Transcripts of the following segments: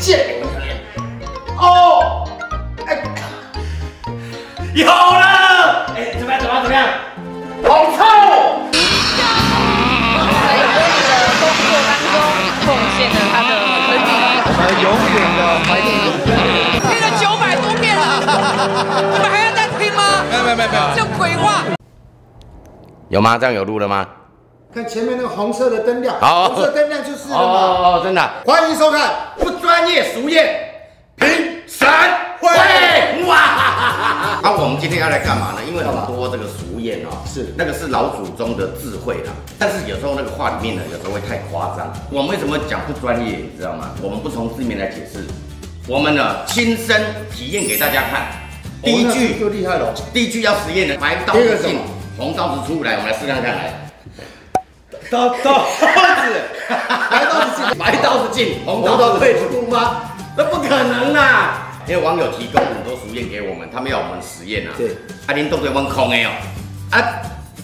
见。哦，哎，有了！哎，怎么样？怎么样？怎么样？好臭！在一个工作当中奉献了他的身体。我们永远的怀念听了九百多遍了，你们还要再听吗？没有没有没有没有。这鬼话。有吗？这样有录了吗？看前面那个红色的灯亮，好红色灯亮就是了哦嘛。哦哦，真的。欢迎收看不专业俗谚评审会哇！啊，我们今天要来干嘛呢？因为很多这个俗谚哦，是那个是老祖宗的智慧啦，但是有时候那个话里面呢，有时候会太夸张。我们为什么讲不专业？你知道吗？我们不从字面来解释，我们呢亲身体验给大家看。第一句就厉害了。第一句要实验的，白刀子进红刀子出来，我们来试看看来。刀刀子，白刀子进，白刀子进，红刀子会出吗？那不可能啦！因为网友提供很多实验给我们，他们要我们实验啊。对，啊，您都对问空的哦。啊，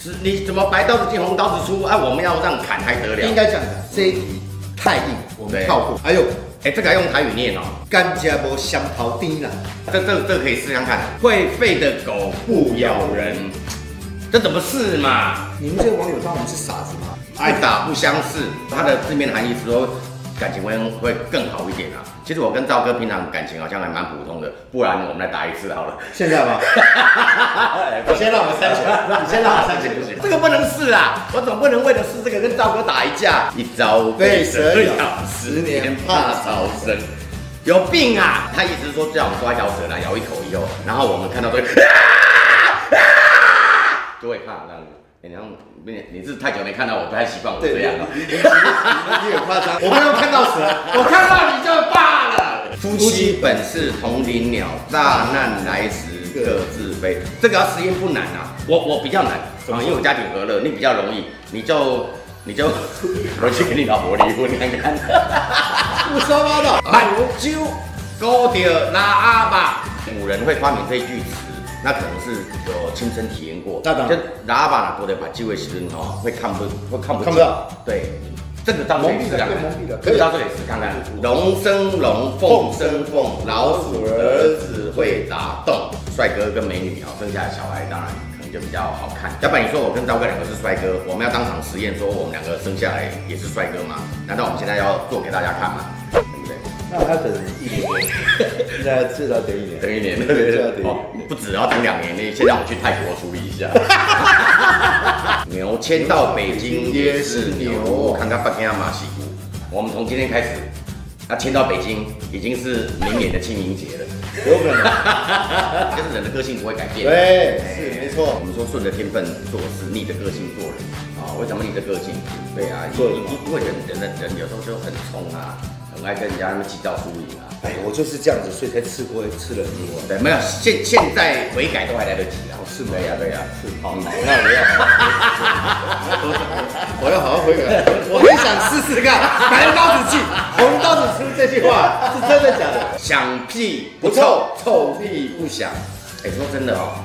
是你怎么白刀子进，红刀子出？啊，我们要让砍还得了？应该讲的这一题太硬，我们跳过。还有哎，这个要用台语念哦。干家波香桃丁啦，这这这可以试想看。会吠的狗不咬人，这怎么试嘛？你们这个网友当我们是傻子吗？爱打不相识，它的字面含义是说感情会会更好一点啊。其实我跟赵哥平常感情好像还蛮普通的，不然我们来打一次好了。现在吗？你先让我三拳，你先让我三拳不行，这个不能试啊！我总不能为了试这个跟赵哥打一架，一朝被蛇咬，十年怕草绳。有病啊！他意思是说叫我们抓一条蛇来咬一口以后，然后我们看到这个，就会怕这样子。欸你让你你是太久没看到我，不太习惯我这样了。你你有夸张，我没有看到蛇，我看到你就罢了。夫妻本是同林鸟，大难来时各自飞。这个要实验不难啊，我我比较难啊，因为我家庭和乐，你比较容易，你就你就回去跟你老婆离婚看看。不说八道。满酒勾着拉阿爸，古人会发明这句词。那可能是有亲身体验过，那当然。就喇叭呢，勾着把机会时阵哦，会看不会看不看不到，对，这个当然蒙蔽的是这样。对蒙蔽的这个到这里是看看，龙生龙，凤生凤，老鼠儿子会打洞，帅哥跟美女啊，生下来小孩当然可能就比较好看。要不然你说我跟赵哥两个是帅哥，我们要当场实验说我们两个生下来也是帅哥吗？难道我们现在要做给大家看吗？那还要等一年多，现在至少等一年。等一年，对对哦，不止要等两年，你先让我去泰国处理一下。牛迁到北京也是牛，看看北京马戏谷。我们从今天开始，那迁到北京已经是明年的清明节了，有可能。就是人的个性不会改变。对，是没错我。们说顺着天分做事，逆着个性做人啊。为什么逆着个性？对啊，因为因为人人的人有时候就很冲啊，很爱跟人家那么计较输赢啊。哎，我就是这样子，所以才吃亏，吃了很多。对，没有，现现在悔改都还来得及啊。是吗对呀、对呀、是好，那 我要好好，我要好好悔改。我很想试试看，白刀子进，红刀子出这句话是真的假的？响屁不臭，臭屁不响。哎、说真的哦，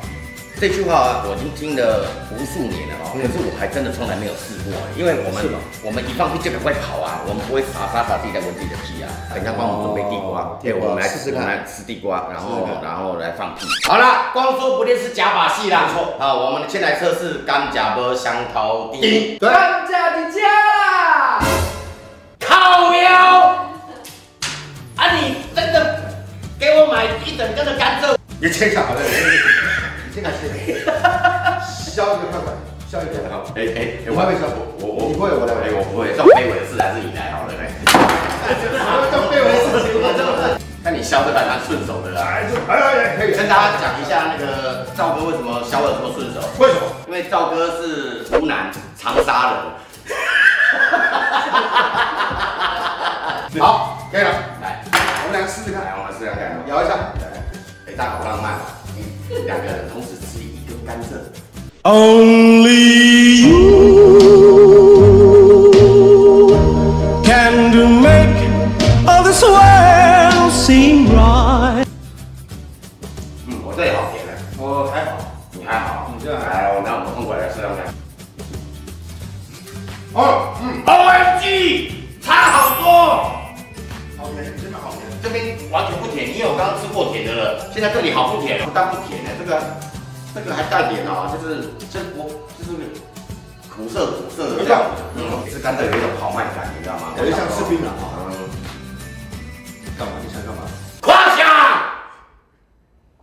这句话我已经听了无数年了哦，可是我还真的从来没有试过，因为我们我们一放屁就赶快跑啊，我们不会傻傻傻自己在闻自己的屁啊。等一下帮我们准备地瓜，哦对，我们来试试看来吃地瓜，然后然后来放屁。好了，光说不练是假把戏啦。错，好，我们先来测试干甲波香桃丁。对，放假的家啦！靠腰！啊，你真的给我买一整根的甘蔗？你切下好了，你先来切，削一个快快，削一个。好，哎哎，我还没削我我你不会我来哎，我不会，这种卑微的事还是你来好了，来。这么卑微的事情，我真的。看你削的蛮蛮顺手的啦。哎，哎哎，可以。跟大家讲一下那个赵哥为什么削的这么顺手，为什么？因为赵哥是湖南长沙人。好，可以了。来，我们两个试试来，看，我们试试看。摇一下。哎，大家好浪漫两个人同时吃一根甘蔗。Only you can do make all this world seem right. 嗯，我这里好甜的。我还好。你还好，你这样来，那我们换过来试看看。哦，嗯，O M G，差好多，好甜，真的好甜。这边完全不甜，因为我刚刚吃过甜的了现在这里好不甜，不但不甜呢，这个这个还带点啊，就是这我就是苦涩苦涩的这样子，嗯，是甘蔗有一种豪迈感，你知道吗？有点像士兵了啊。嗯，干嘛？你想干嘛？胯下，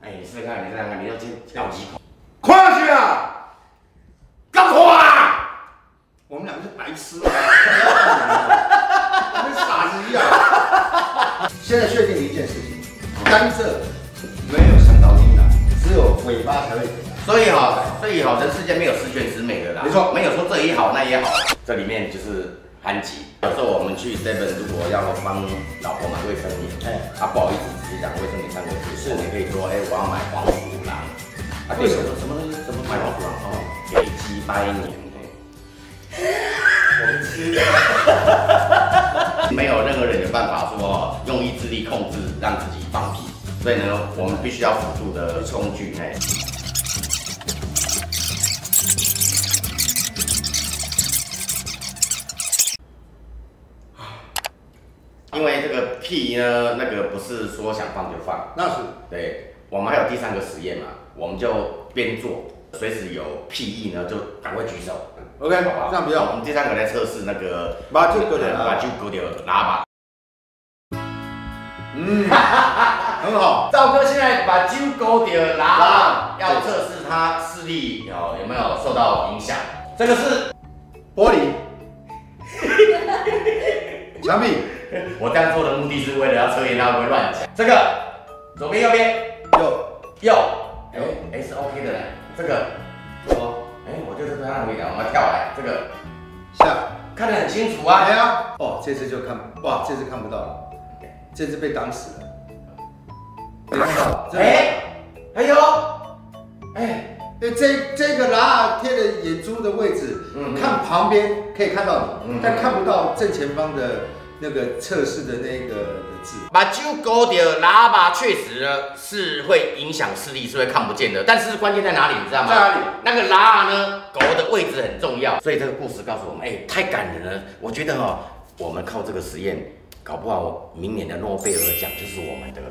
哎，你试试看，你试试看，你要先咬几口，胯下，干活啊！我们两个是白痴吗？跟傻子一样。现在确定一件事情，甘蔗所以哈、所以哈、人世间没有十全十美的啦，没错。没有说这也好那也好，这里面就是含集。有时候我们去 seven 如果要帮老婆买卫生棉，哎，啊不好意思直接讲卫生棉三个字，是。你可以说，哎、我要买黄鼠狼，啊对，什么？什么东西，怎么买黄鼠狼？哦，给鸡掰年。我们吃，没有任何人有办法说用意志力控制让自己放屁，所以呢，我们必须要辅助的工具，哎。屁呢，那个不是说想放就放，那是对，我们还有第三个实验嘛，我们就边做，随时有屁意呢，就赶快举手 OK，好不好？这样比较好我们第三个来测试那个把酒勾掉把酒勾掉喇叭。嗯，很好。赵哥现在把酒勾掉喇叭，要测试他视力有有没有受到影响。这个是玻璃，墙壁，我这样做的目的是为了要测验他会不会乱讲。这个左边右边右，右，哎。哎是 OK 的嘞。这个哦，哎我就是对他很了，我们跳来这个。下。看得很清楚啊。哎呀，哦，这次就看，哇，这次看不到了，这次被挡死了。没看到，哎，哎呦，哎，哎，这这个喇贴的眼珠的位置，嗯看旁边可以看到嗯你，但看不到正前方的那个测试的那个的字。把酒勾掉喇叭确实呢是会影响视力，是会看不见的。但是关键在哪里，你知道吗？在哪里？那个喇呢，狗的位置很重要。所以这个故事告诉我们，哎，太感人了。我觉得哦，我们靠这个实验，搞不好明年的诺贝尔奖就是我们的了。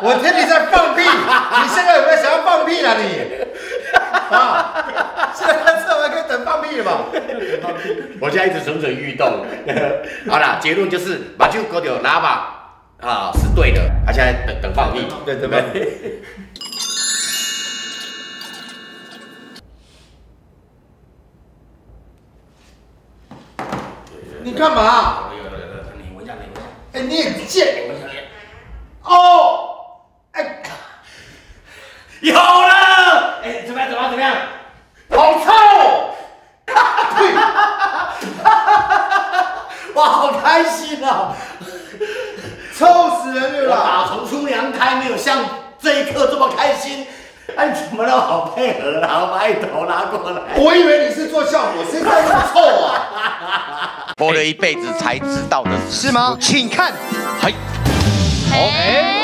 我听你在放屁，你现在有没有想要放屁啊你？啊，现在看这完可以等放 我现在一直蠢蠢欲动。好啦，结论就是把酒割掉喇叭啊是对的，他现在等等放屁。对对对。你干嘛？你闻一下，你闻一下。哎，你也贱闻一下，哦！哎，有了！哎，怎么样？怎么样？怎么样？好臭！呸！哇，好开心啊！臭死人了我啦！打从出娘胎没有像这一刻这么开心。哎，你怎么了好配合啦？我把你头拉过来。我以为你是做效果，谁知道那么臭啊？活了一辈子才知道的是吗？请看，哎，不小心遥控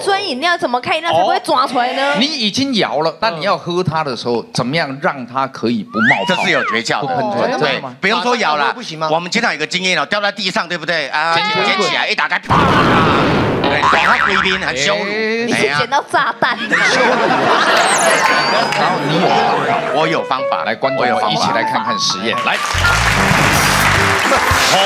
碳酸饮料怎么开那才不会抓出来呢？你已经摇了，但你要喝它的时候，怎么样让它可以不冒泡？这是有诀窍的，不喷出来，真对吗？，不用说摇了，不行吗？我们经常有个经验哦，掉在地上，对不对？啊，捡捡起来，一打开，啪！对，打他贵宾很羞辱，你捡到炸弹，然后 你有方法，我有方法，来，观众我一起来看看实验，来。哦，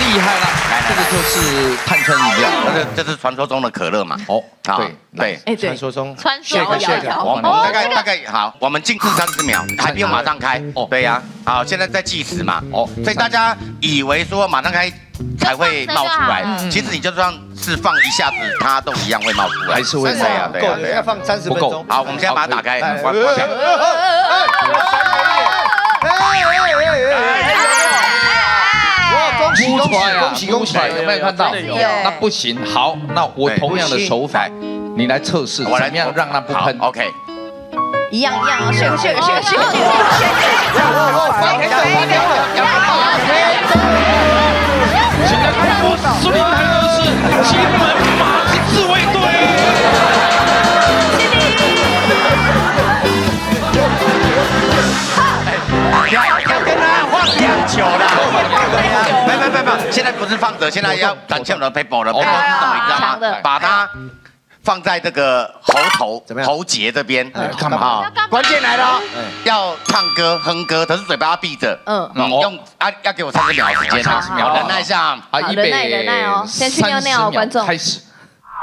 厉害了！来来这个就是碳酸饮料。这个这是传说中的可乐嘛？哦，好对对。哎对传，说中传说谢个谢个摇摇我们哦大概这个大概好，我们静置三十秒，还不用马上开。哦哦，对呀，好，现在在计时嘛。哦哦，所以大家以为说马上开才会冒出来其实你就算是放一下子，它都一样会冒出来。还是会对呀，对呀，对放三十分不够钟。好，我们现在把它打开，来关关掉。哇，恭喜恭喜有没有看到？有那不行。好，那我同样的手法，你来测试，怎我来么样让它不喷？OK，一样一样哦，选选选选选现在公布苏林要要跟他放两球啦。没没没没，现在不是放着，现在要展现我的 paper 了。哦 paper 是什么？你知道吗？把它放在这个喉头怎么样喉结这边，哎干嘛关键来了要唱歌哼歌，可是嘴巴要闭着。嗯用啊要给我三十秒时间啊，30秒忍耐一下。啊，好预忍耐忍耐哦先去尿尿哦30秒观众开始。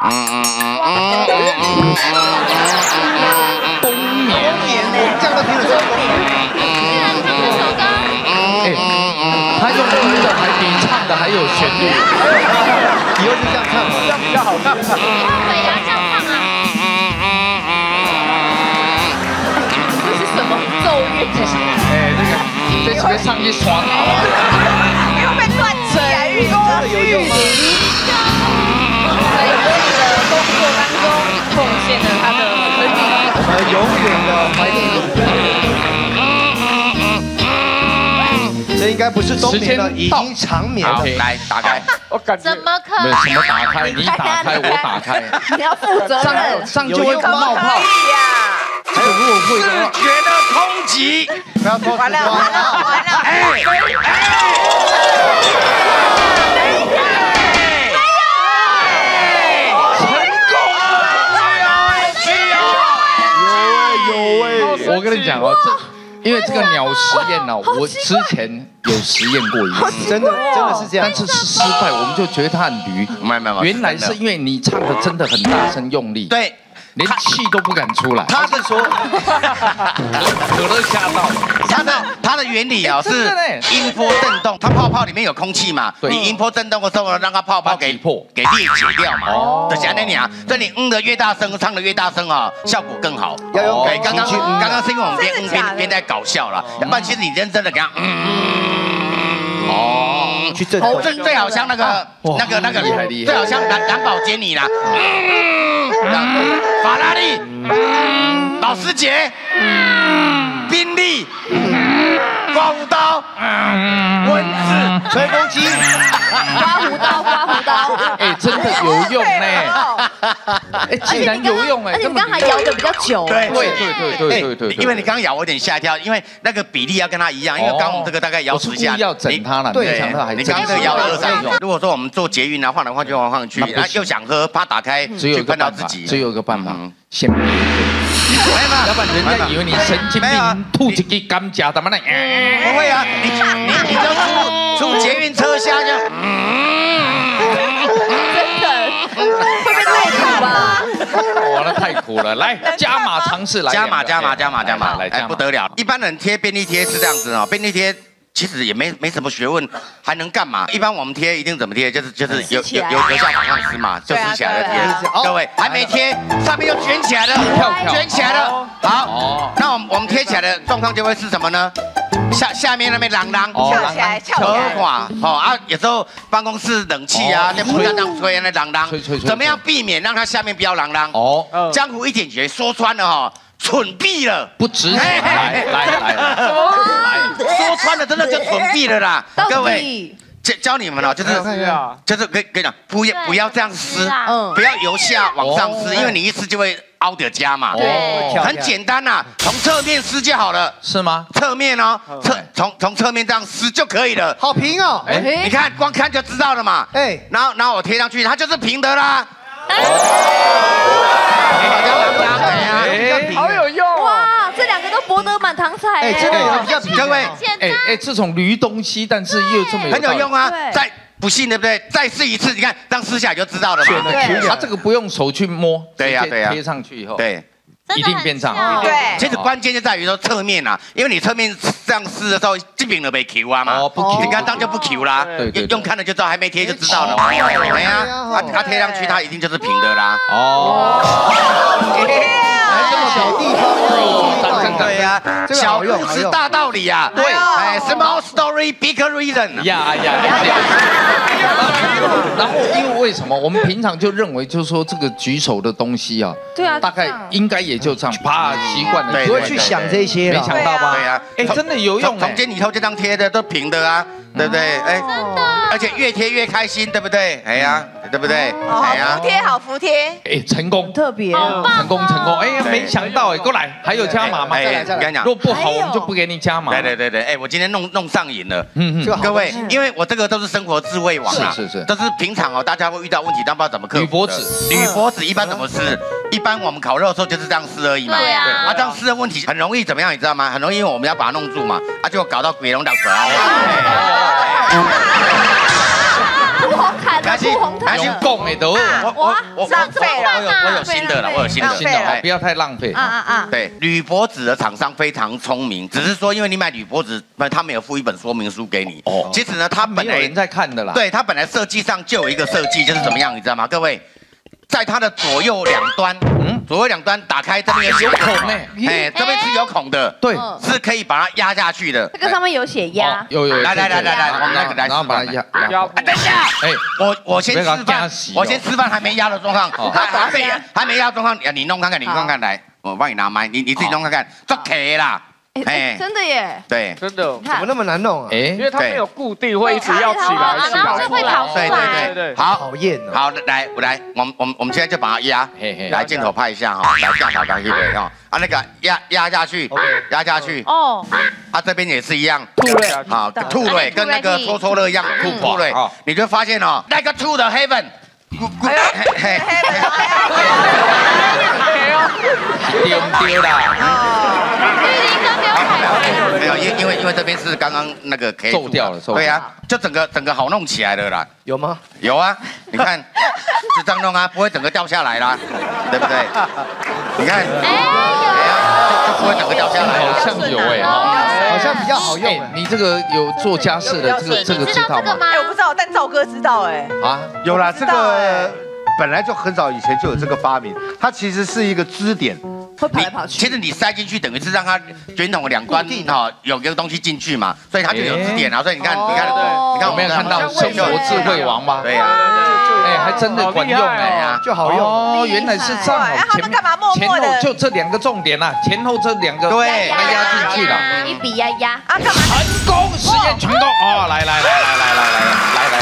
嗯嗯嗯嗯嗯嗯冬眠，这样都听得出来。哎，他用听的还比唱的还有旋律。以后就这样唱，这样比较好看。对呀，这样唱啊。这是什么咒语？哎，这个这是不是上去刷头啊？又被断起来，玉公有用吗？在游戏的工作当中奉献了他的该不是冬眠了，已经长眠了，。来打开。怎么可没有什么打开，你打开我打开，你要负责任。上就会冒泡。还有如果会的话，觉得空袭，不要偷完了完了完了。哎有味我跟你讲哦，这因为这个鸟实验呢，我之前有实验过一次，真的真的是这样。但。是是失败，我们就觉得它很驴。没有没有，没有原来是因为你唱的真的很大声用力，对，连气都不敢出来。他是说 可乐吓到，他的它的原理啊是音波震动，它泡泡里面有空气嘛，对你音波震动的时候，让它泡泡给破。给裂解掉嘛，哦。就是安尼啊，所以你嗯的越大声，唱的越大声哦，效果更好。要用对，刚刚刚刚是因为我们边嗯边边在搞笑了，要不然其实你认真的给它嗯哦，去震动。最最好像那个那个那个最好像蓝蓝宝坚尼啦，法拉利，嗯。保时捷，嗯。宾利，刮胡刀，蚊子。吹风机，刮胡刀，刮胡刀。哎，真的有用呢，哎，竟然有用哎，而且你刚才摇的比较久。对对对对对对对，因为你刚刚咬我有点吓一跳，因为那个比例要跟他一样，因为刚刚我们这个大概摇十下，要整他了，对你真刚刚这个摇了二三种种。如果说我们做捷运啊，晃来晃去，晃来晃去，啊又想喝，怕打开只有去一个办法，碰到自己，只有一个办法嗯，先憋没有没有要不然人家以为你神经病，吐一个甘蔗，怎么呢？不会啊，你你你就出出捷运车厢就，哇，那太苦了！来加码尝试，来加码加码加码加码，哎来哎不得了！一般人贴便利贴是这样子哦，便利贴。其实也没没什么学问，还能干嘛？一般我们贴一定怎么贴？就是就是有有有有下马上撕嘛，就撕起来的贴。各位还没贴，上面又卷起来了，卷起来了。好哦，那我们我们贴起来的状况就会是什么呢？下下面那边啷啷哦翘起来，跳起车来。垮。哦啊，有时候办公室冷气啊哦，那不要这样吹那啷吹吹吹啷，怎么样避免让它下面不要啷啷？哦，江湖一点诀，说穿了哈，蠢毙了。不值钱，来来来来，说穿了，真的就蠢毙了啦！各位，底教教你们哦，就是就是跟跟你讲，不要不要这样撕，嗯不要由下往上撕，哦因为你一撕就会凹的家嘛。对哦很简单呐，从侧面撕就好了。是吗？侧面哦，侧从从侧面这样撕就可以了。好平哦。哎你看，光看就知道了嘛。哎，然后然后我贴上去，它就是平的啦。哎好有用哇，这两个都博得满堂彩哎，这个有比较平。各位简哎哎，这种驴东西，但是又这么很有用啊对。再不信对不对？再试一次，你看这样撕下来就知道了嘛。对他这个不用手去摸，对呀对呀贴上去以后，，对。一定变长。对其实关键就在于说侧面啊，因为你侧面这样撕的时候，这边都被 Q 啊嘛。哦不 Q 你刚当就不 Q 啦。对对对用用看了就知道，还没贴就知道了。哦哎呀，它它贴上去，它一定就是平的啦。哦，来这么小地方对呀，这个小故事大道理呀。对哎，small story big reason。呀呀呀！然后因为为什么我们平常就认为就是说这个举手的东西啊，对啊大概应该也就这样，啪习惯了，对不会去想这些没。想到吧？对呀，哎，真的有用哎从从。今以后就当贴的都平的啊，对不对？哎，真的，而且越贴越开心，对不对？哎呀，对不对？哦，哎呀好服，帖，好服帖。哎，成功，特别，成功，成功！哎呀，对没想到哎，过来，还有加码吗？哎，我跟你讲如，果不好，我们就不给你加码。对对对对，哎，我今天弄弄上瘾了。嗯嗯，各位，因为我这个都是生活智慧网啊，是是是都是平常哦，大家会遇到问题，但不知道怎么克服的。铝箔纸铝箔纸一般怎么撕？一般我们烤肉的时候就是这样撕而已嘛。对啊啊，这样撕的问题很容易怎么样，你知道吗？很容易，因为我们要把它弄住嘛，啊，就搞到鬼龙打出来。铺红毯的，没关系铺红毯用的，供哎都，我我浪费了我有我有新的了，我有新的浪费了新的哦，不要太浪费啊。啊啊！对，铝箔纸的厂商非常聪明，只是说因为你买铝箔纸，那他没有附一本说明书给你。哦哦，其实呢，他本来没有人在看的啦。，对他本来设计上就有一个设计，就是怎么样，你知道吗？各位，在它的左右两端，嗯？嗯，左右两端打开这边有孔哎，这边是有孔的，对，嗯是可以把它压下去的。这个上面有写压。哦，有有。来来来来来我们来来然后把它示压压。啊，等一下，哎，我我先示范我先示范还没压的状况，哦。还还没压。还没压的状况，你弄看看，你弄看看，来，我帮你拿麦，你你自己弄看看，这可以啦，哎哎，真的耶！对。真的，怎么那么难弄啊？哎。因，为它没有固定，会一直要起来起然后来。就会跑出对。来对。对，对。好，讨厌哦。好，来，我来，我们我们我们现在就把它压，嘿嘿，来镜头拍一下哈，来下塔刚去对哈，啊那个压压下去压下去，哦，啊这边也是一样，吐了，好吐蕊跟那个搓搓乐一样，吐嗯吐蕊好，你就发现哦，那个吐的 heaven，哎呦嘿嘿。丢不丢啦？因因为这边是刚刚那个 可以皱掉了对啊，就整个整个好弄起来了啦。有吗？有啊，你看 是这样弄啊，不会整个掉下来啦，对不对？你看，哎就就不会整个掉下来好了。像有哎。好像比较好用哎，你这个有做家事的这个这个知道吗？知道这个吗哎，？我不知道，但赵哥知道哎。啊，有啦，这个本来就很早以前就有这个发明，它其实是一个支点，会跑来跑去。其实你塞进去，等于是让它卷筒的两端哈有一个东西进去嘛，所以它就有支点啊。所以你看，你看，哦你看我没有看到生活智慧王吗？对啊，哎，还真的管用哎呀。就好用。哦，原来是这样哦。哎他们干嘛默前默地后就这两个重点啦，前后这两个对把它压进去了。一笔压压。啊，干嘛？成功，实验成功哦！来来来来来来来来来，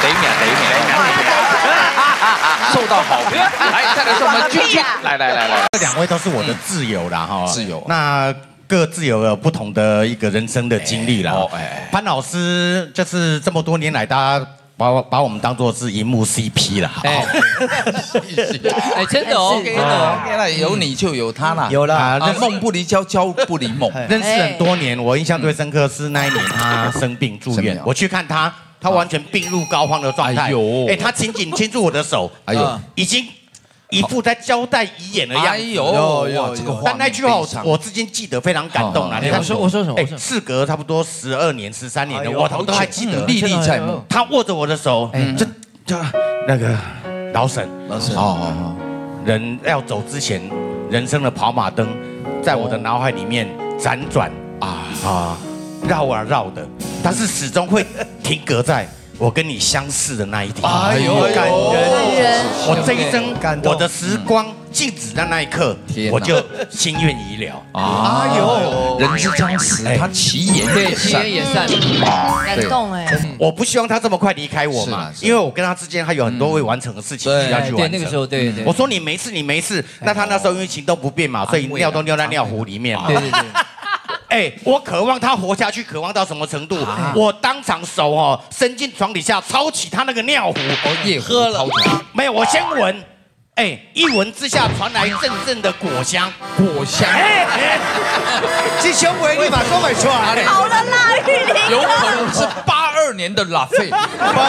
等一秒，等一秒，受到好评。来，再来是我们君君，来来来来，这两位都是我的挚友啦，哈、挚友那各自有有不同的一个人生的经历啦。哦哎潘老师就是这么多年来，大家把我把我们当做是荧幕 CP 了。哎。哎，真的哦，真的有你就有他啦，有啦。啊认识。梦不离焦，焦不离梦。认识很多年，我印象最深刻是那一年他生病住院，我去看他，他完全病入膏肓的状态。哎呦。哎，他紧紧牵住我的手，哎呦，已经一副在交代遗言的样子。哎呦，哇，这个但那句话我至今记得非常感动啊！我说我说什么哎事隔差不多十二年、十三年了，哎呦我都还记得。嗯。历历在目。他握着我的手，这这那个老沈，老沈，好好好，人要走之前，人生的跑马灯在我的脑海里面辗转。啊。啊绕啊绕的，但是始终会停格在我跟你相似的那一天。哎呦感人！我这一生感动我的时光静止在那一刻我就心愿已了。哎呦，人之将死，他其言对，也善其言。也善。感动哎，我不希望他这么快离开我嘛因为我跟他之间还有很多未完成的事情对需要去对，完成。那个时候，对对我说你没事，你没事。那他那时候因为行动不便嘛，所以尿都尿在尿壶里面嘛。对对对，哎，我渴望他活下去，渴望到什么程度？我当场手哦伸进床底下抄起他那个尿壶，哦，夜喝了，没有，我先闻。哎，一闻之下传来阵阵的果香，果香，哎哎，这胸围立马都买出来。好了啦，玉林有可能是八二年的拉菲，八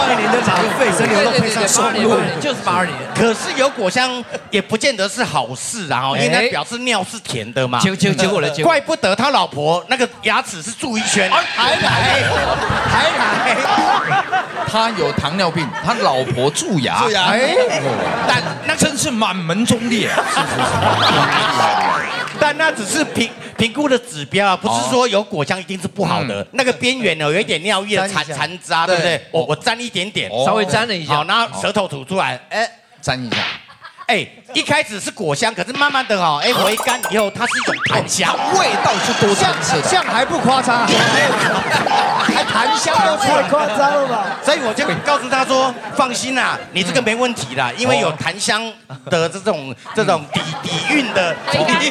二年的拉菲生牛肉配上八二年，松露就是八二年，可是有果香也不见得是好事啊，哦因为那表示尿是甜的嘛。结结结果了，结果怪不得他老婆那个牙齿是蛀一圈，还来。还来，他有糖尿病，他老婆蛀牙，蛀牙。哎，但那真是满门忠烈。啊！但那只是评评估的指标啊，不是说有果香一定是不好的。那个边缘呢有一点尿液的残残渣，对不对？对？我我沾一点点，哦。稍微沾了一下。好，下，然后舌头吐出来，哎，沾一下，哎，一开始是果香，可是慢慢的哦，哎，回甘以后，它是一种檀香，味道是多层次的。这样还不夸张，还檀香都出来，夸张了吧？所以我就告诉他说，放心啦，你这个没问题啦，因为有檀香的这种这种底底蕴的底底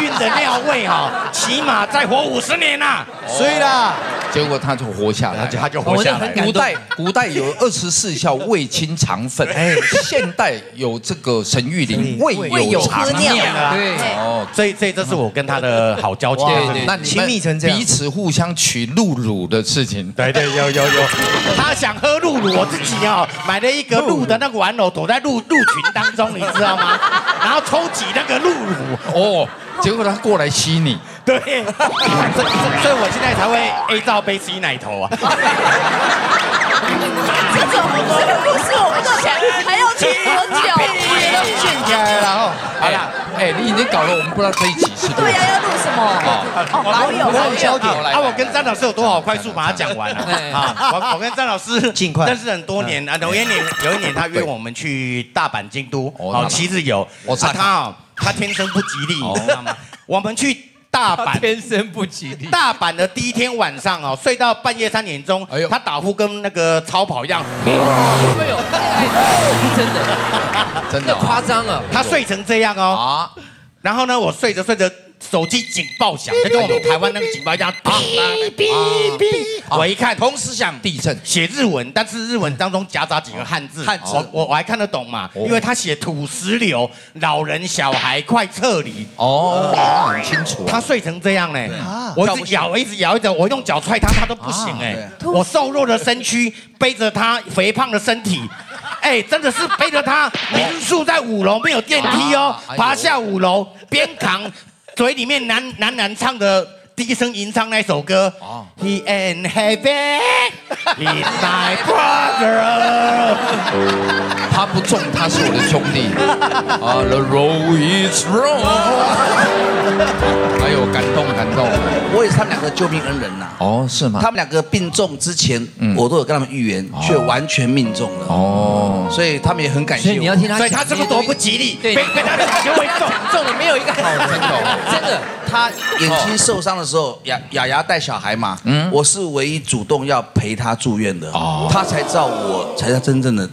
蕴的料味哈，起码再活五十年呐。所以啦，结果他就活下来，他就活下来。古代古代有二十四孝，味清肠粉。哎，现代有这个沈玉琳，未有肠尿啊。对，哦，所以所以这是我跟他的好交情。对对，那亲密成这样，彼此互相取露乳的事情。对对，有有有。他想喝露乳，我自己哦买了一个露的那个玩偶，躲在露露群当中，你知道吗？然后抽挤那个露乳，哦，结果他过来吸你。对，所以所以我现在才会 A 罩杯吸奶头啊。哎，你已经搞了，我们不知道这一集是。对呀，要录什么？哦，老友，老友焦点。啊，我跟张老师有多好，快速把它讲完了。啊，我我跟张老师 尽快但是很多年啊。有一年有一年他约我们去大阪、京都，哦七日游。我他哦，他天生不吉利，你知道吗？我们去。大阪天生不吉利。大阪的第一天晚上哦，睡到半夜三点钟，哎呦，他打呼跟那个超跑一样。哎呦，真的，真的夸张了。他睡成这样哦。啊。然后呢，我睡着睡着。手机警报响，就跟我们台湾那个警报一样，哔哔哔。我一看，同时响地震，写日文，但是日文当中夹杂几个汉字，汉字我我还看得懂嘛，因为他写土石流，老人小孩快撤离。哦，很清楚。他睡成这样呢，我一直咬，一直咬，一直我用脚踹他，他都不醒哎。我瘦弱的身躯背着他肥胖的身体，哎，真的是背着他，民宿在五楼没有电梯哦，爬下五楼边扛。嘴里面喃喃喃唱的低声吟唱那首歌。He ain't heavy, he's my brother。他不中，他是我的兄弟。啊，The road is wrong。他们两个救命恩人呐。哦，是吗？他们两个病重之前，我都有跟他们预言，却完全命中了。哦，所以他们也很感谢。所以你要听他，所以他这么多不吉利，被被他讲就会中，中了没有一个好真的，真的。他眼睛受伤的时候，雅雅雅带小孩嘛，嗯，我是唯一主动要陪他住院的，哦，他才知道我才是真正的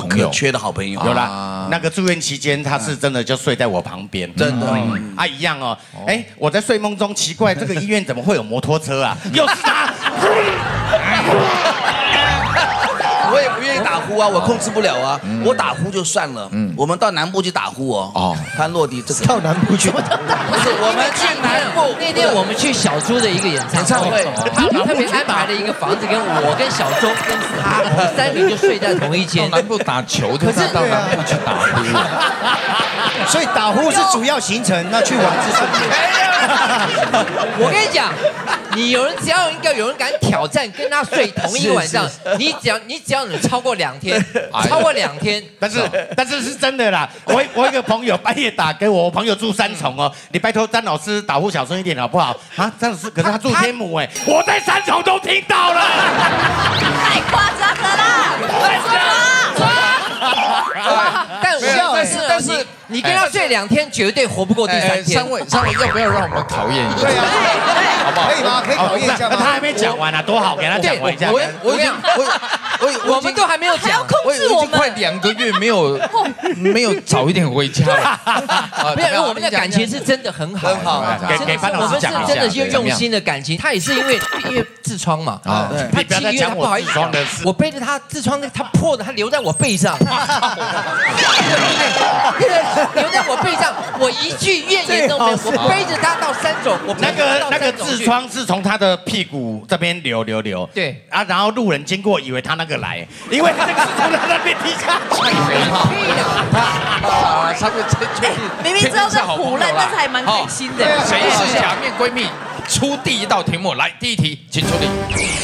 不可缺的好朋友。有啦，那个住院期间，他是真的就睡在我旁边，真的啊一样哦。哎，我在睡梦中奇怪，这个医院怎么会有摩托车啊？又是他。呼啊，我控制不了啊。我打呼就算了，我们到南部去打呼哦。哦，看落地这个到南部去。不是，我们去南部。那天我们去小猪的一个演唱会，他特别安排了一个房子，跟我跟小周跟他三个就睡在同一间。南部打球，可是到南部去打呼。所以打呼是主要行程，那去玩是顺便。我跟你讲。你有人只要要有人敢挑战跟他睡同一个晚上，你只要你只要你超过两天，超过两天，但是但是是真的啦。我我一个朋友半夜打给我，我朋友住三重哦，你拜托张老师打呼小声一点好不好？啊，张老师，可是他住天母哎，我在三重都听到了，太夸张了啦！但是。你跟他睡两天，绝对活不过第三天。三位，三位，要不要让我们考验一下？对啊，好不好？可以吗？可以考验一下吗？他还没讲完呢，多好，给他讲完一下。我我跟你讲，我我我们都还没有讲，我已经快两个月没有没有早一点回家了。没有，我们的感情是真的很好，很好。给给潘老师讲一下。我们是真的用用心的感情，他也是因为因为痔疮嘛。啊，他不要讲我痔疮的事。我背着他痔疮，他破的，他留在我背上。留在我背上，我一句怨言都没有。我背着他到三种，我那个那个痔疮是从他的屁股这边流流流。对啊，然后路人经过以为他那个来，因为那个是从他那边踢下去。啊，他们这明明知道是胡乱，但是还蛮开心的。谁是假面闺蜜？出第一道题目来，第一题，请出题。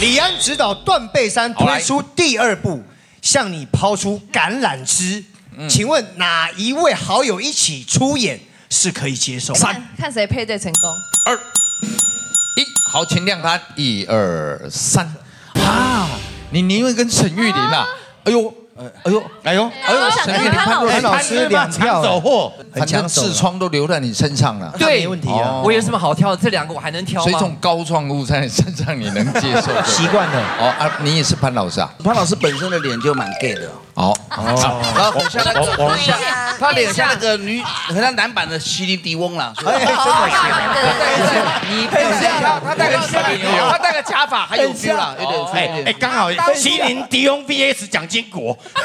李安指导断背山推出第二部，向你抛出橄榄枝。请问哪一位好友一起出演是可以接受？三，看谁配对成功。二，一，好，请亮他。一二三，啊，你宁愿跟陈玉琳啊？哎呦，哎呦，哎呦，哎呦想跟潘老师潘老师两票走货，反正痔疮都留在你身上了。对，没问题啊我有什么好挑的？这两个我还能挑吗？所以这种高状物在你身上，你能接受？习惯了。哦啊，你也是潘老师啊？潘老师本身的脸就蛮 gay 的，哦然后很像那个，我我很像他脸像那个女，很像男版的席琳迪翁了。所以哎，真的是。你配很像他，他戴个他戴个假发，还有 feel 啦，有点哎哎，刚好麒麟迪翁 VS 蒋经国，没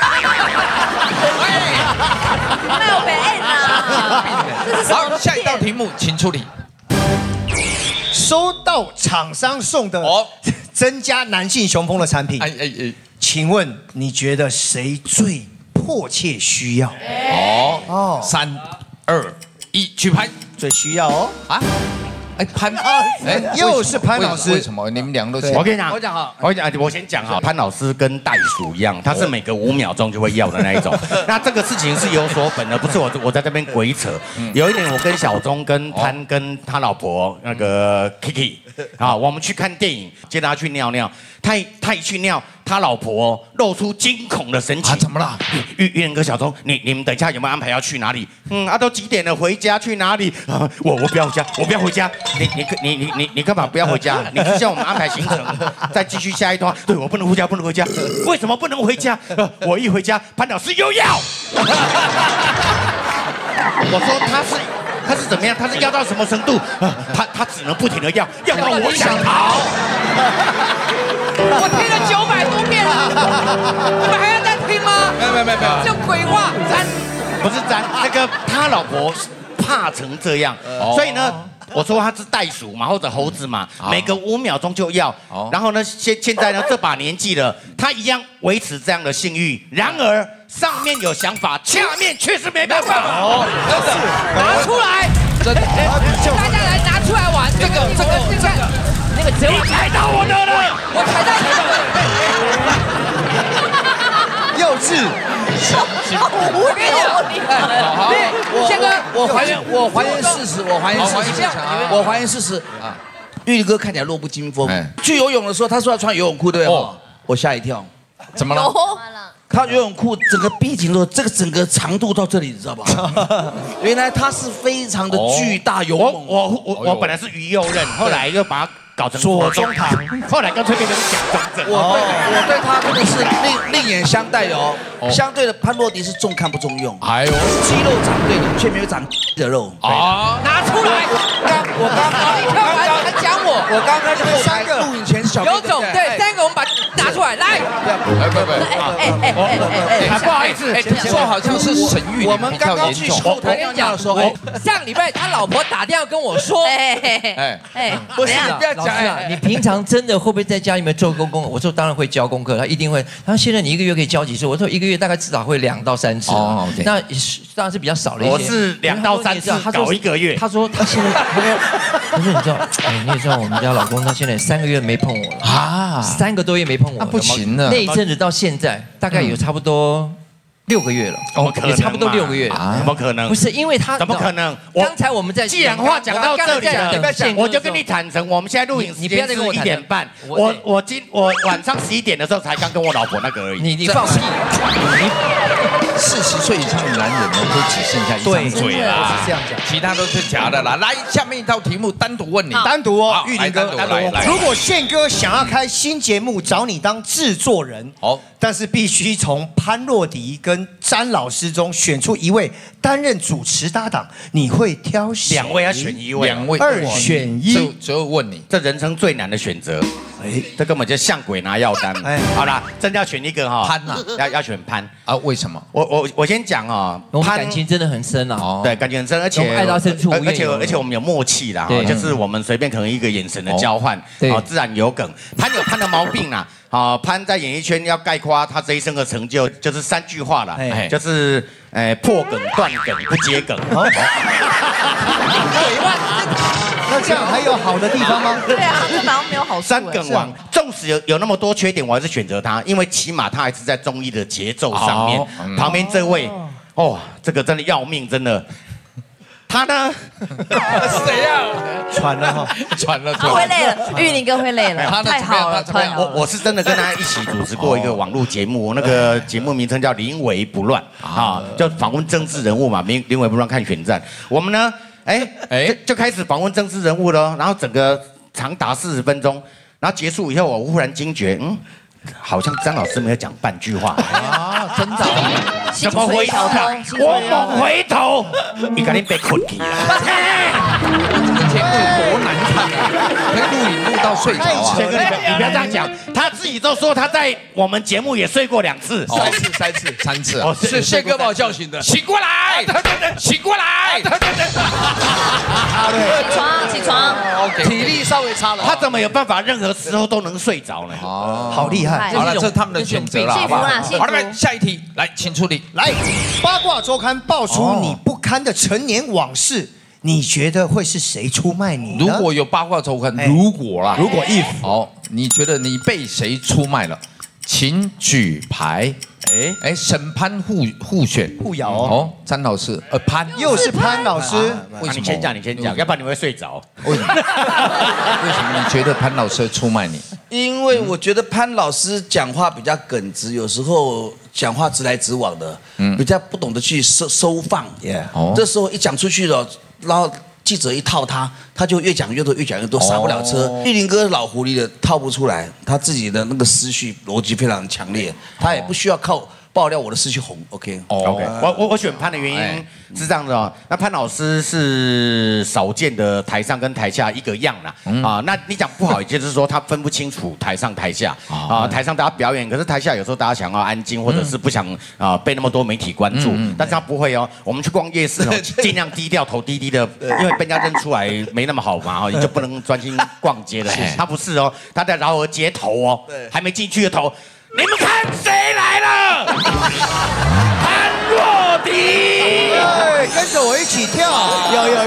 有被按啊！好，下一道题目，请处理。收到厂商送的哦 增加男性雄风的产品，哎哎哎，请问你觉得谁最迫切需要？哦哦，三二一，举牌最需要哦。啊！哎，潘，哎，又是潘老师。为什么你们两个都对。我跟你讲，我讲哈，我讲，我先讲哈，潘老师跟袋鼠一样，他是每隔五秒钟就会要的那一种。那这个事情是有所本的，不是我我在这边鬼扯。有一年我跟小钟、跟潘、跟他老婆那个 Kiki 啊，我们去看电影，接他去尿尿，他一他一去尿，他老婆露出惊恐的神情。啊怎么了？玉玉人哥、小钟，你你们等一下有没有安排要去哪里？嗯，啊，都几点了？回家去哪里？啊，我我不要回家，我不要回家。你你你你你你干嘛不要回家？你是叫我们安排行程，再继续下一段。对我不能回家，不能回家。为什么不能回家？呃我一回家，潘老师又要。我说他是他是怎么样？他是要到什么程度？啊他他只能不停的要，要到我想逃。我听了九百多遍了，你们还要再听吗？没有没有没有没有，这鬼话，咱不是咱那个他老婆怕成这样，所以呢。我说他是袋鼠嘛，或者猴子嘛，每隔五秒钟就要。然后呢，现现在呢，这把年纪了，他一样维持这样的性欲。然而上面有想法，下面确实没办法。哦，拿出来，真的，大家来拿出来玩。这个这个这个，那个折你踩到我的了。我踩在幼稚，我跟你讲，我宪哥，我还原我还原事实，我还原事实，我还原事实。玉哥看起来弱不禁风，去游泳的时候他说要穿游泳裤，对不对？哦我吓一跳。怎么了？他游泳裤整个闭紧之后，这个整个长度到这里，你知道吧？原来他是非常的巨大勇我猛。我我我本来是于右任，后来又把它搞成左中堂，后来干脆变成蒋中正。我对我对他真的是另另眼相待哦。相对的，潘洛迪是重看不重用，哎呦肌肉长对了，却没有长的肉。啊！拿出来。刚我刚刚刚刚他讲我，我刚刚在后台录影前小有种对，三个我们把拿出来，来，哎不不，哎哎哎哎哎，不好意思，哎，听说好像是沈玉我们刚刚。去后台尿尿的时候，上礼拜他老婆打电话跟我说，哎哎哎，不是不要讲老师啊，哎，你平常真的会不会在家里面做功课？我说当然会教功课，他一定会。他说现在你一个月可以教几次？我说一个月大概至少会两到三次。哦那当然是比较少了一些。我是两到三次他说一个月他说他现在，他说你知道，哎，你也知道我们家老公他现在三个月没碰我了啊三个多月没碰我了，不行了那一阵子到现在大概有差不多六个月了，怎么可能嘛也差不多六个月了。啊怎么可能？不是因为他怎么可能？我刚才我们在既然话讲到这里了，我就跟你坦诚，我们现在录影时间是一点半，我我我今我晚上十一点的时候才刚跟我老婆那个而已。你你放屁！四十岁以上的男人呢，都只剩下一张嘴啦，是这样讲。其他都是假的啦。来，下面一道题目单独问你，单独哦，玉林哥来单独如果宪哥想要开新节目，找你当制作人，好，但是必须从潘若迪跟詹老师中选出一位担任主持搭档，你会挑选？两位要选一位，两位二选一。就只有问你，这人生最难的选择。哎，这根本就像鬼拿药单。哎好啦，真的要选一个哈，潘啊要要选潘。啊？为什么？我我我先讲哦，我们感情真的很深啊。哦，对，感情很深，而且爱到深处而而且而且我们有默契啦，对哦就是我们随便可能一个眼神的交换，对哦，自然有梗。潘有潘的毛病啦，啊，潘在演艺圈要概括他这一生的成就，就是三句话啦哎，就是哎破梗、断梗、不接梗。那这样还有好的地方吗？对啊，这好像没有好处三哎梗王，纵使有有那么多缺点，我还是选择他，因为起码他还是在综艺的节奏上面旁边这位，哦，这个真的要命，真的。他呢？谁呀？喘了哈，喘了，他会累了，玉林哥会累了，太好了，太好了。我我是真的跟他一起主持过一个网络节目，那个节目名称叫《临危不乱》啊，就访问政治人物嘛，临临危不乱看选战。我们呢，哎哎，就就开始访问政治人物了，然后整个长达四十分钟，然后结束以后，我忽然惊觉，嗯。好像张老师没有讲半句话 啊！真的？怎么回头的？我猛回头，你赶紧被困起了。可以录影录到睡着你不要这样讲，他自己都说他在我们节目也睡过两次，三次、三次、三次哦，是谢哥把我叫醒的，醒过来，醒过来，起床，起床。体力稍微差了。他怎么有办法任何时候都能睡着呢？哦，好厉害！好了，这是他们的选择了，幸福啦，幸福。好了，下一题，来，请出题。来，八卦周刊爆出你不堪的成年往事，你觉得会是谁出卖你？如果有八卦周刊，如果啦，如果 if 好，你觉得你被谁出卖了？请举牌。哎哎，审判互互选互咬哦，詹老师，呃潘又是潘老师，为什么？你先讲，你先讲，要不然你会睡着。为什么？为什么你觉得潘老师出卖你？因为我觉得潘老师讲话比较耿直，有时候讲话直来直往的，嗯，比较不懂得去收收放，耶。哦，这时候一讲出去了，然后记者一套他，他就越讲越多，越讲越多，刹不了车。玉林哥老狐狸的套不出来，他自己的那个思绪逻辑非常强烈，他也不需要靠。爆料我的失去红，OK，OK，我我我选潘的原因是这样的哦。那潘老师是少见的台上跟台下一个样啦，啊，那你讲不好，也就是说他分不清楚 台上台下。啊。台上大家表演，可是台下有时候大家想要安静，或者是不想啊被那么多媒体关注，但是他不会哦。我们去逛夜市哦，尽量低调，头低低的，因为被人家认出来没那么好嘛，哦，你就不能专心逛街了。他不是哦，他在饶河街头哦，还没进去的头。你们看谁来了？潘若迪，跟着我一起跳，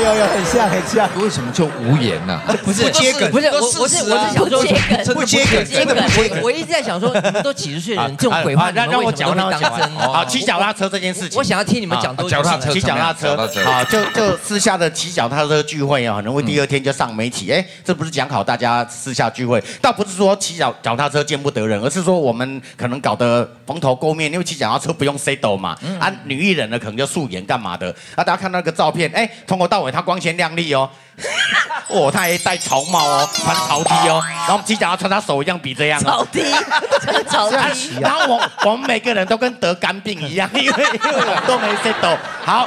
有有很像很像。为什么就无言呢？不是接梗，不是我我是我是想说不接梗，不接梗，接梗。我我一直在想说，你们都几十岁人，这种鬼话让让我讲，让我讲真。好，骑脚踏车这件事情，我想要听你们讲多脚踏车，骑脚踏车，好，就就私下的骑脚踏车聚会啊，可能会第二天就上媒体。哎，这不是讲好大家私下聚会，倒不是说骑脚脚踏车见不得人，而是说我们可能搞得。蓬头垢面，因为骑脚踏车不用 e t 嘛，啊，女艺人呢可能就素颜干嘛的？啊，大家看那个照片，哎，从头到尾她光鲜亮丽哦，哦，他还戴草帽哦，穿草 T 哦，然后骑脚踏车她手一样比这样草 T，草 T，然后我我们每个人都跟得肝病一样，因为因为我都没 s e t 好。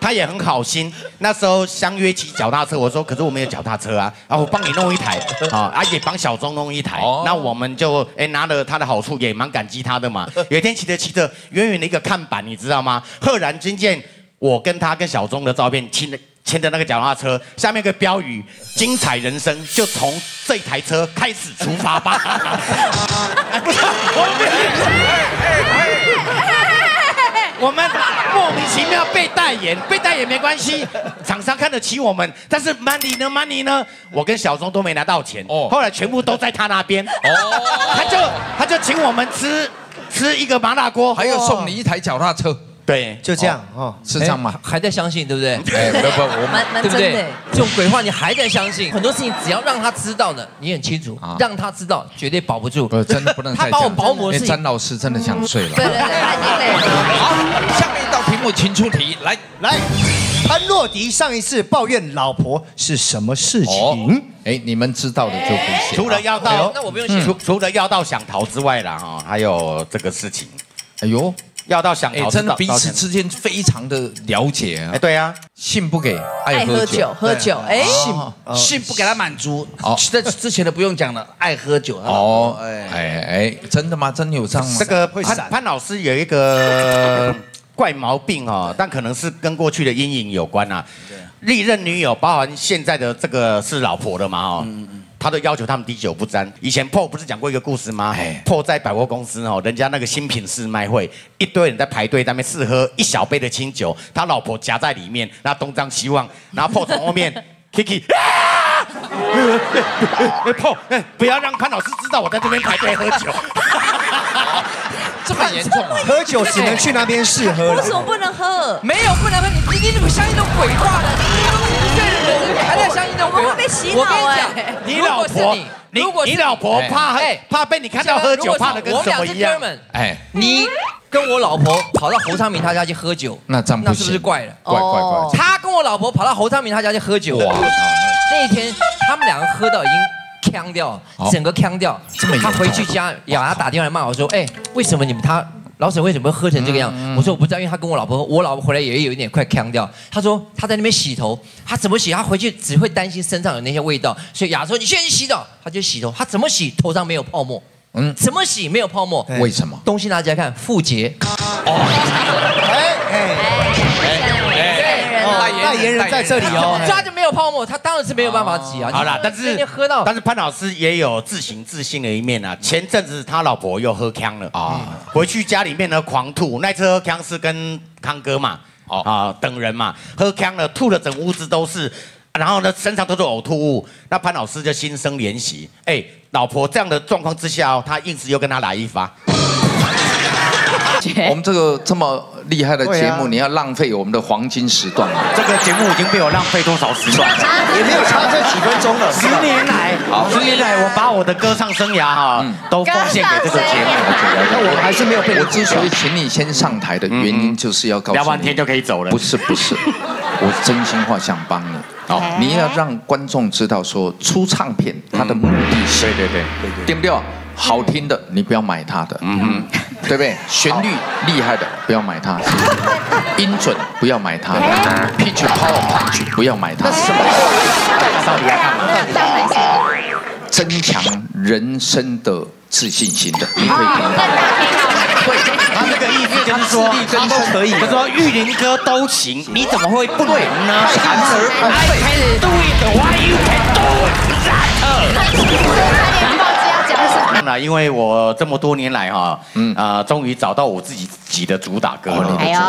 他也很好心，那时候相约骑脚踏车，我说可是我没有脚踏车啊，然后我帮你弄一台啊，啊也帮小钟弄一台，那我们就哎拿了他的好处，也蛮感激他的嘛。有一天骑着骑着，远远的一个看板，你知道吗？赫然惊见我跟他跟小钟的照片，亲的牵着那个脚踏车，下面个标语：精彩人生就从这台车开始出发吧。我们莫名其妙被代言，被代言没关系，厂商看得起我们，但是 money 呢？money 呢？我跟小钟都没拿到钱，哦，后来全部都在他那边，哦，他就他就请我们吃吃一个麻辣锅，还要送你一台脚踏车。对，就这样哦，是这样吗？还在相信，对不对？哎，不不，我们对不对？这种鬼话你还在相信？很多事情只要让他知道呢，你很清楚，让他知道绝对保不住。不，真的不能再讲。他把我保姆的事张老师真的想睡了。对对 对。好，下面一道题目，请出题来来。潘若迪上一次抱怨老婆是什么事情？哎，你们知道的就可以写。除了要到，那我不用写。除除了要到想逃之外啦，哈，还有这个事情。哎呦。要到想逃，真的彼此之间非常的了解啊！哎，对啊，信不给，爱喝酒，喝酒，哎，信信不给他满足。哦，这之前的不用讲了，爱喝酒。哦，哎哎哎，真的吗？真有这样吗？这个潘潘老师有一个 怪毛病哦，但可能是跟过去的阴影有关啊。历任女友，包含现在的这个是老婆的嘛？哦。他都要求他们滴酒不沾。以前破不是讲过一个故事吗？破在百货公司哦，人家那个新品试卖会，一堆人在排队，那边试喝一小杯的清酒，他老婆夹在里面，那东张西望，然后破从后面，Kiki，破，不要让潘老师知道我在这边排队喝酒。这么严重，喝酒只能去那边试喝为什么不能喝？没有不能喝，你你怎么相信这种鬼话呢？我跟你讲，你老婆，你你老婆怕怕被你看到喝酒，怕的跟什么一样。哎，你跟我老婆跑到侯昌明他家去喝酒，那这样不那是不是行怪了？怪怪怪。他跟我老婆跑到侯昌明他家去喝酒，哇！那一天他们两个喝到已经呛掉，整个呛掉。他回去家，雅雅打电话来骂我说：“哎，为什么你们他老沈为什么会喝成这个样？”我说：“我不知道，因为他跟我老婆，我老婆回来也有一点快呛掉。”他说他在那边洗头，他怎么洗？他回去只会担心身上有那些味道，所以亚说：“你现在去洗澡。”他就洗头，他怎么洗头上没有泡沫？嗯，怎么洗没有泡沫？为什么？东西拿起来看，复洁。代言人在这里哦他就没有泡沫，他当然是没有办法挤啊。好啦，但是喝到，但是潘老师也有自行自信的一面啊。前阵子他老婆又喝康了啊，回去家里面呢狂吐。那次喝康是跟康哥嘛，啊等人嘛，喝康了吐了整屋子都是，然后呢身上都是呕吐物。那潘老师就心生怜惜，哎，老婆这样的状况之下哦，他硬是又跟他来一发。我们这个这么厉害的节目，你要浪费我们的黄金时段吗？这个节目已经被我浪费多少时段？也没有差这几分钟了。十年来，十年来，我把我的歌唱生涯哈都奉献给这个节目。那我还是没有被我之所以请你先上台的原因，就是要告诉你，聊完天就可以走了。不是不是，我真心话想帮你。哦，你要让观众知道说，出唱片它的目的是，对对对，对不对？好听的你不要买它的，嗯哼，对不对？旋律厉害的不要买它，音准不要买它，pitch power punch 不要买它。什么？到底要干嘛？增强人生的自信心的，你可以听到。对，他这个意思就是说，他都可以，他说玉林哥都行，你怎么会不能呢？含而不废。I can do it, why you can do that？当然，因为我这么多年来哈，嗯啊，终于找到我自己己的主打歌了。哎呦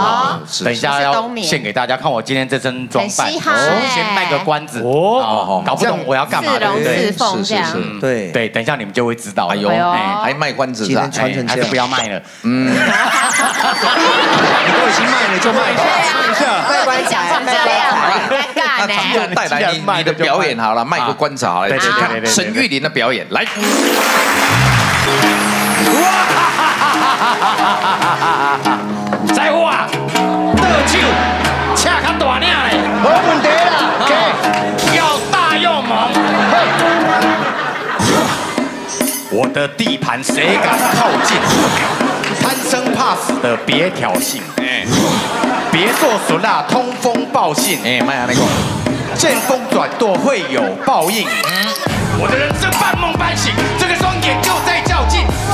等一下要献给大家看我今天这身装扮，很嘻哈哦哎先卖个关子哦，搞不懂我要干嘛，对不对？是是嗯对对，等一下你们就会知道。哎呦，哎还卖关子今天穿成这不要卖了。嗯，你都已经卖了就卖吧。卖关讲成这样，尴尬呢。就带来你你的表演好了，卖个关子好了，对对对对对对沈玉琳的表演来。在我啊，倒手，车较大领嘞，没问题啦又大又猛。我的地盘谁敢靠近？贪生怕死。的别挑衅，哎，别做损啦，通风报信，哎，卖啊那个，见风转舵会有报应。我的人生半梦半醒，这个双眼就在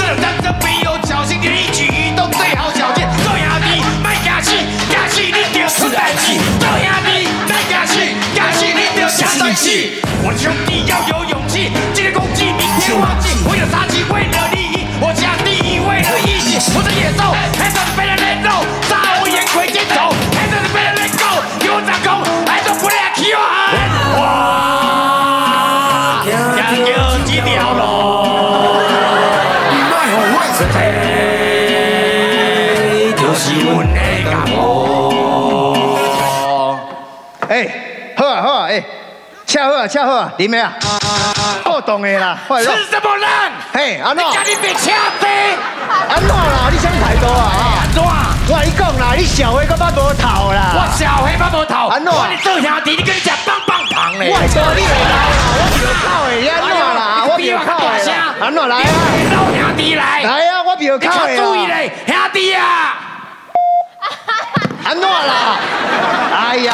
较劲，这种战争没有侥幸，你的一举一动最好小心。做兄弟，卖假戏，假戏你就出代志。做兄弟，卖假戏，假戏你就下代志。我的兄弟要有勇气，今天攻击，明天忘记。我有杀气，为了利益，我下地狱，为了义气。我是野兽，还是被人类肉，杀我眼鬼见头，啊恰好啊，啉的啊，过动的啦，快是肉。什么人？嘿，安怎？你家己别车飞，安怎啦？你想太多啊？安怎？我跟你讲啦，你小黑个巴无头啦。我小黑爸无头，安怎我你做兄弟，你跟你吃棒棒糖嘞。我会多你的头啦，我比较靠的，你安怎啦？我比较靠的啦。安怎来啊？老兄弟来，来啊，我比较你靠的注意嘞，兄弟啊！安怎啦？哎呀，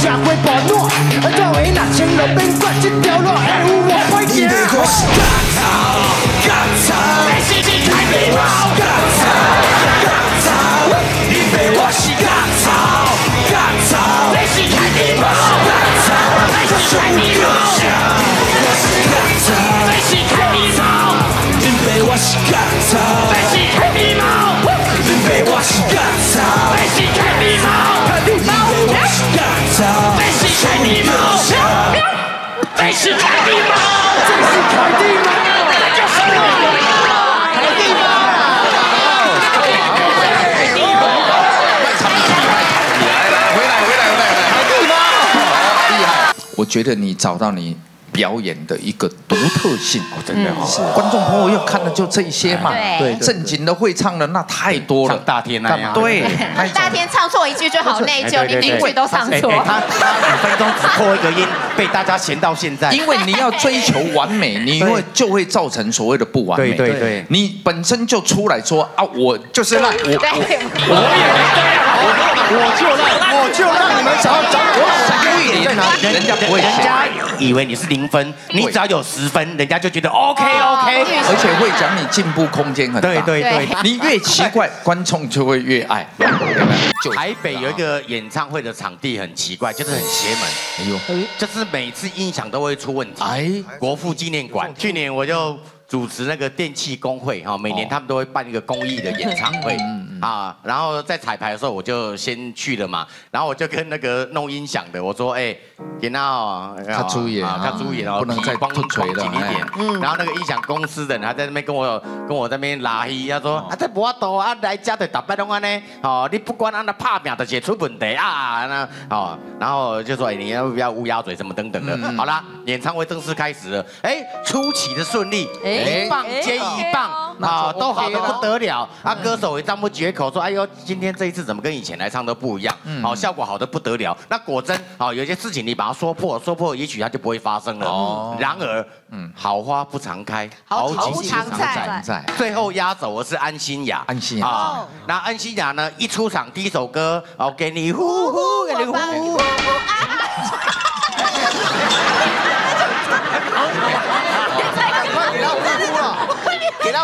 社会保暖，做为若穿落变管这条路会有我歹因为我是甲草，甲草，你是只海绵猫，甲草，甲草，因为我是甲草，甲草，你是海绵猫，甲草，你是觉得你找到你表演的一个独特性，哦，真的是。观众朋友要看的就这一些嘛，对正经的会唱的那太多了，大天那样，对，大天唱错一句就好内疚，你每句都唱错。他他五分钟只破一个音，被大家嫌到现在。因为你要追求完美，你会就会造成所谓的不完美。对对对，你本身就出来说啊，我就是烂，我我我也没这样，我我就让我就让你们找找我闪一点在哪里，人家不会，人家以为你是零分，你只要有十分，人家就觉得 OK OK，而且会讲你进步空间很大。对对对，你越奇怪，观众就会越爱。台北有一个演唱会的场地很奇怪，就是很邪门。哎呦，就是每次音响都会出问题。哎，国父纪念馆，去年我就。主持那个电器工会哈，每年他们都会办一个公益的演唱会。啊，然后在彩排的时候我就先去了嘛，然后我就跟那个弄音响的我说，哎，点到他注意啊，他注意哦，不能再光吹了一点，然后那个音响公司的人还在那边跟我跟我在那边拉黑，他说啊这不多啊，来家的打扮拢安呢，哦，你不管按那拍表的写出问题啊，那哦，然后就说哎你要不要乌鸦嘴什么等等的，好啦，演唱会正式开始了，哎，出奇的顺利，哎。一棒接一棒，啊，都好的不得了。啊，歌手也赞不绝口，说：“哎呦，今天这一次怎么跟以前来唱都不一样？好，效果好的不得了。”那果真，好，有些事情你把它说破，说破，也许它就不会发生了。哦。然而，嗯，好花不常开，好景常在。最后压轴的是安心雅，安心雅啊。那安心雅呢？一出场第一首歌，哦，给你呼呼，给你呼呼。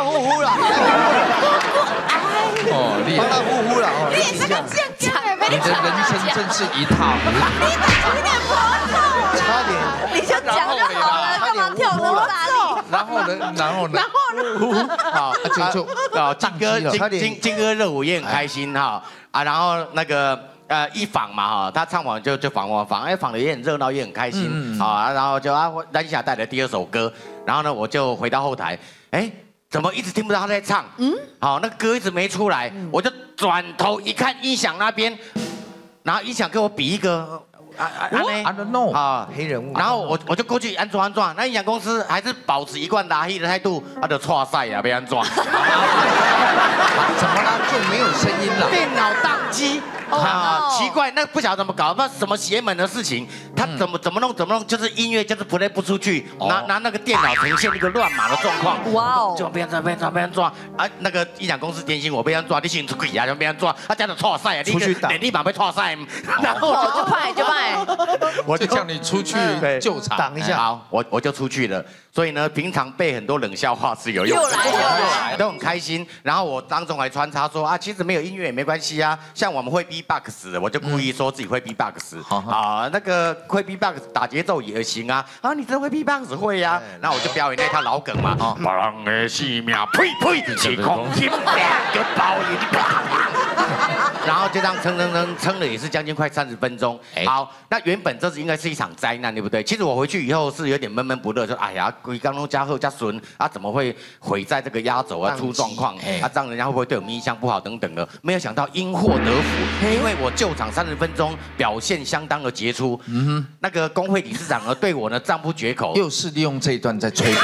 呼呼了，哦，厉害，帮他呼呼了哦。你也是这样讲，你的人生真是一塌糊涂。你再有点婆头，差点，你就讲就好了，干嘛跳那么大力？然后呢？然后呢？然后呢？好，就就啊，金哥金金金哥热舞也很开心哈啊，然后那个。呃，一访嘛哈，他唱完就就访我访，哎，访的也很热闹，也很开心，好，然后就啊，丹霞带来第二首歌，然后呢，我就回到后台，哎，怎么一直听不到他在唱？嗯，好，那歌一直没出来，我就转头一看音响那边，然后音响给我比一个。啊啊，I don't know，啊，黑人物。然后我我就过去安装安装，那音响公司还是保持一贯打黑的态度，他就错赛呀，被安装。怎么了？就没有声音了？电脑宕机。啊，奇怪，那不晓得怎么搞，那什么邪门的事情，他怎么怎么弄怎么弄，就是音乐就是 play 不出去，拿拿那个电脑呈现一个乱码的状况。哇哦！就被人抓，被人抓，被人抓。啊，那个音响公司点醒我，被安装，你先出轨啊，就被人抓。他家的错赛啊，出去打，立马被错赛。然后就派就派，我就叫你出去救场，挡一下。好，我我就出去了。所以呢，平常背很多冷笑话是有用，又来又来，都很开心。然后我当中还穿插说啊，其实没有音乐也没关系啊，像我们会 B-box，我就故意说自己会 B-box，啊，那个会 B-box 打节奏也行啊，啊，你真会 B-box 会呀？然后我就表演那套老梗嘛，别人的性命，呸呸，是空心两个包然后就这样撑撑撑撑了也是将近快三十分钟。好，那原本这是应该是一场灾难，对不对？其实我回去以后是有点闷闷不乐，说哎呀。鬼刚中加贺加损啊，怎么会毁在这个压轴啊出状况？啊，这样人家会不会对我们印象不好等等的？没有想到因祸得福，因为我救场三十分钟，表现相当的杰出。嗯哼，那个工会理事长呢对我呢赞不绝口，又是利用这一段在吹。